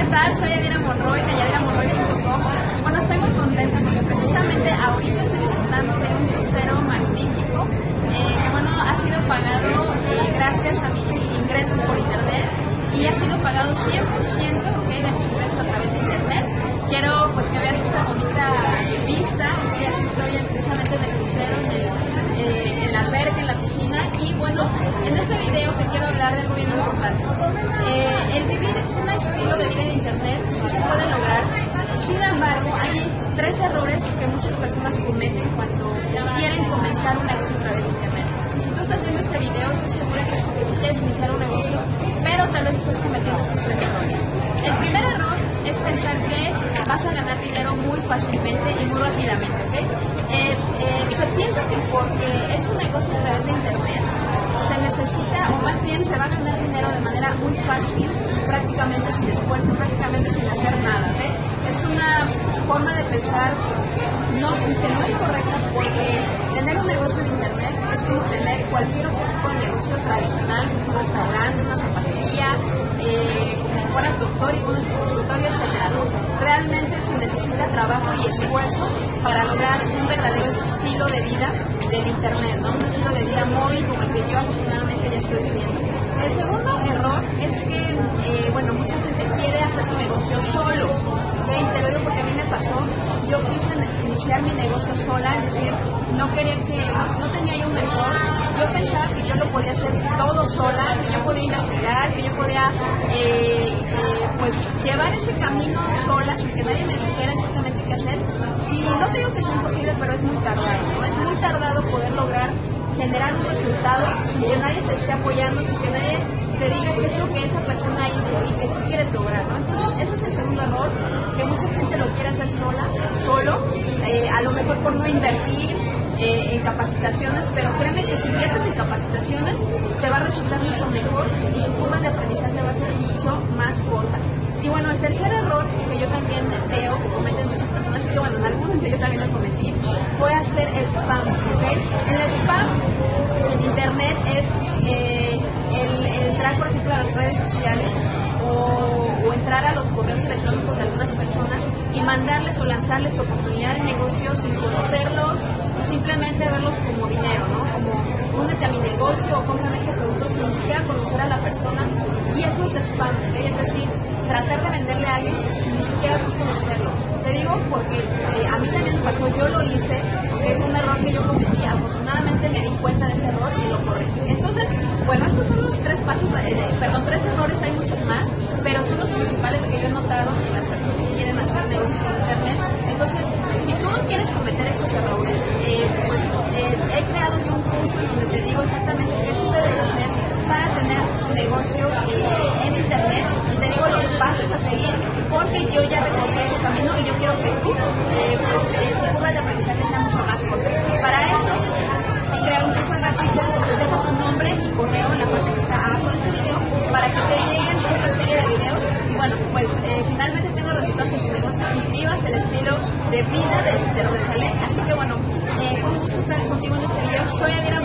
¿qué tal? Soy Adira Monroy de yadiramonroy.com. Bueno, estoy muy contenta porque precisamente ahorita estoy disfrutando de un crucero magnífico eh, que bueno, ha sido pagado eh, gracias a mis ingresos por internet y ha sido pagado 100% ¿okay? de mis ingresos a través de internet. Quiero pues que veas esta bonita vista, que estoy precisamente en el vas a ganar dinero muy fácilmente y muy rápidamente, ¿ok? Eh, eh, se piensa que porque es un negocio a través de internet, se necesita, o más bien se va a ganar dinero de manera muy fácil, prácticamente sin esfuerzo, prácticamente sin hacer nada, ¿ok? Es una forma de pensar no, que no es correcta porque tener un negocio en internet es como tener cualquier otro tipo de negocio tradicional, un restaurante, una zapatería, eh, como si fueras doctor y un verdadero estilo de vida del internet, un estilo de vida móvil como el que yo afortunadamente ya estoy viviendo. El segundo error es que, eh, bueno, mucha gente quiere hacer su negocio solos. ¿okay? Te lo digo porque a mí me pasó. Yo quise iniciar mi negocio sola, es decir, no quería que, no tenía yo un mentor. Yo pensaba que yo lo podía hacer todo sola, que yo podía investigar, que yo podía, eh, eh, pues, llevar ese camino sola sin que nadie me dijera exactamente qué hacer. Y no te digo que sea imposible, pero es muy tardado, ¿no? Es muy tardado poder lograr generar un resultado sin que nadie te esté apoyando, sin que nadie te diga qué es lo que esa persona hizo y que tú quieres lograr, ¿no? Entonces, ese es el segundo error, que mucha gente lo quiere hacer sola, solo, eh, a lo mejor por no invertir eh, en capacitaciones, pero créeme que si inviertes en capacitaciones, te va a resultar mucho mejor y tu curva de aprendizaje va a ser mucho más corta. Y bueno, el tercer error que yo también veo que cometen muchas personas, y que bueno, en algún momento yo también lo cometí, fue hacer spam, ¿ok? El spam en internet es eh, el, entrar, por ejemplo, a las redes sociales o, entrar a los correos electrónicos de algunas personas y mandarles o lanzarles tu oportunidad de negocio sin conocerlos o simplemente verlos como dinero, ¿no? Como únete a mi negocio o cómprame este producto sin ni siquiera conocer a la persona y eso es spam, ¿ok? Es decir, tratar de venderle a alguien sin ni siquiera conocerlo. Te digo porque eh, a mí también me yo lo hice, es un error que yo cometí, afortunadamente me di cuenta de ese error y lo corregí. Entonces, bueno, estos son los tres pasos, eh, perdón, tres errores, hay muchos más, pero son los principales que yo he notado en las personas que quieren hacer negocios en internet. Entonces, si tú no quieres cometer estos errores, eh, pues he creado yo un curso donde te digo exactamente qué tú debes hacer para tener tu negocio en internet y te digo los pasos a seguir porque yo ya recorrí ese camino y yo quiero que tú, eh, pues, eh, tu curva de aprendizaje sea mucho más corta. Para eso, he creado un curso gratuito, entonces deja tu nombre y correo en la parte que está abajo de este video para que te lleguen esta serie de videos y bueno, pues eh, finalmente tengas resultados en tu negocio y vivas el estilo de vida del internet, ¿sale? Así que bueno, fue un gusto estar contigo en este video. Soy Adira